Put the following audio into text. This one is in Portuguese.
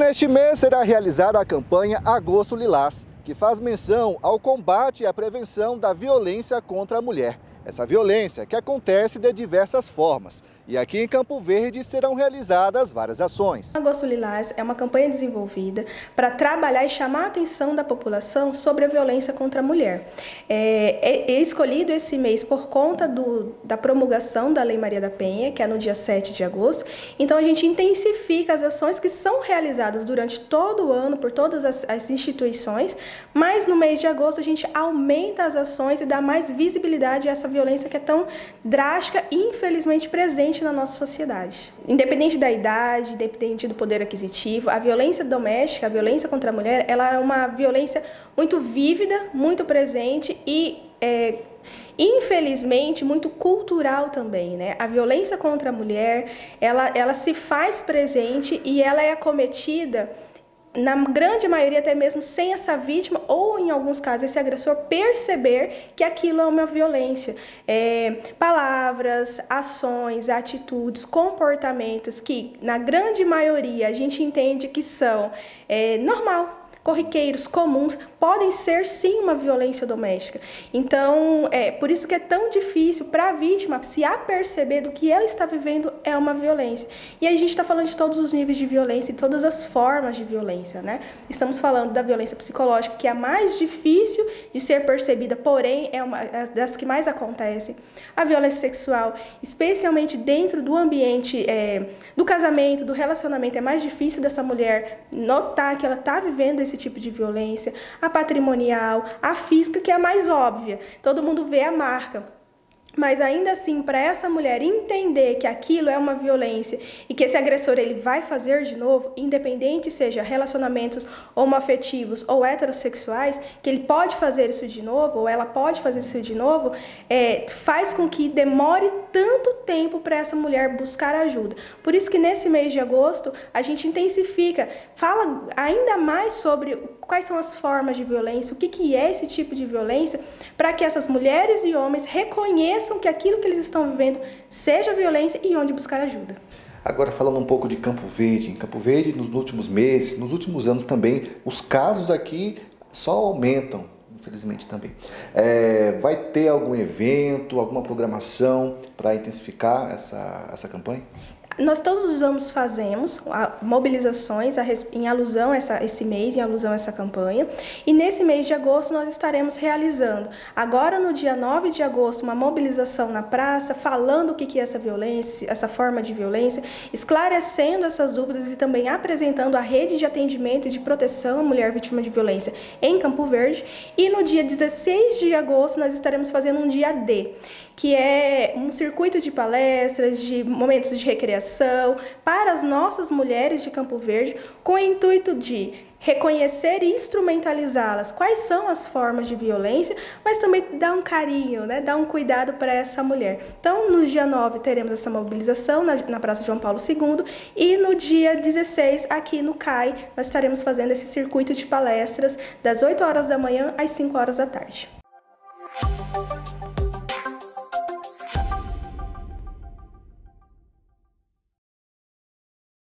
neste mês será realizada a campanha Agosto Lilás, que faz menção ao combate e à prevenção da violência contra a mulher. Essa violência que acontece de diversas formas. E aqui em Campo Verde serão realizadas várias ações. Agosto Lilás é uma campanha desenvolvida para trabalhar e chamar a atenção da população sobre a violência contra a mulher. É, é, é escolhido esse mês por conta do, da promulgação da Lei Maria da Penha, que é no dia 7 de agosto. Então a gente intensifica as ações que são realizadas durante todo o ano por todas as, as instituições, mas no mês de agosto a gente aumenta as ações e dá mais visibilidade a essa violência que é tão drástica e infelizmente presente na nossa sociedade. Independente da idade, independente do poder aquisitivo, a violência doméstica, a violência contra a mulher, ela é uma violência muito vívida, muito presente e é, infelizmente muito cultural também, né? A violência contra a mulher, ela, ela se faz presente e ela é acometida na grande maioria até mesmo sem essa vítima ou em alguns casos esse agressor perceber que aquilo é uma violência. É, palavras ações atitudes comportamentos que na grande maioria a gente entende que são é, normal corriqueiros, comuns, podem ser sim uma violência doméstica. Então, é por isso que é tão difícil para a vítima se aperceber do que ela está vivendo é uma violência. E aí a gente está falando de todos os níveis de violência e todas as formas de violência, né? Estamos falando da violência psicológica, que é a mais difícil de ser percebida, porém é uma das que mais acontecem. A violência sexual, especialmente dentro do ambiente é, do casamento, do relacionamento, é mais difícil dessa mulher notar que ela está vivendo esse esse tipo de violência, a patrimonial, a física, que é a mais óbvia. Todo mundo vê a marca. Mas ainda assim, para essa mulher entender que aquilo é uma violência e que esse agressor ele vai fazer de novo, independente seja relacionamentos homoafetivos ou heterossexuais, que ele pode fazer isso de novo ou ela pode fazer isso de novo, é, faz com que demore tanto tempo para essa mulher buscar ajuda. Por isso que nesse mês de agosto a gente intensifica, fala ainda mais sobre quais são as formas de violência, o que, que é esse tipo de violência, para que essas mulheres e homens que aquilo que eles estão vivendo seja violência e onde buscar ajuda. Agora falando um pouco de Campo Verde, em Campo Verde nos últimos meses, nos últimos anos também, os casos aqui só aumentam, infelizmente também. É, vai ter algum evento, alguma programação para intensificar essa, essa campanha? Nós todos os anos fazemos mobilizações em alusão a essa, esse mês, em alusão a essa campanha. E nesse mês de agosto nós estaremos realizando, agora no dia 9 de agosto, uma mobilização na praça, falando o que é essa violência, essa forma de violência, esclarecendo essas dúvidas e também apresentando a rede de atendimento e de proteção à mulher vítima de violência em Campo Verde. E no dia 16 de agosto nós estaremos fazendo um dia D, que é um circuito de palestras, de momentos de recreação para as nossas mulheres de Campo Verde, com o intuito de reconhecer e instrumentalizá-las. Quais são as formas de violência, mas também dar um carinho, né? dar um cuidado para essa mulher. Então, no dia 9 teremos essa mobilização na, na Praça João Paulo II e no dia 16, aqui no CAI, nós estaremos fazendo esse circuito de palestras das 8 horas da manhã às 5 horas da tarde.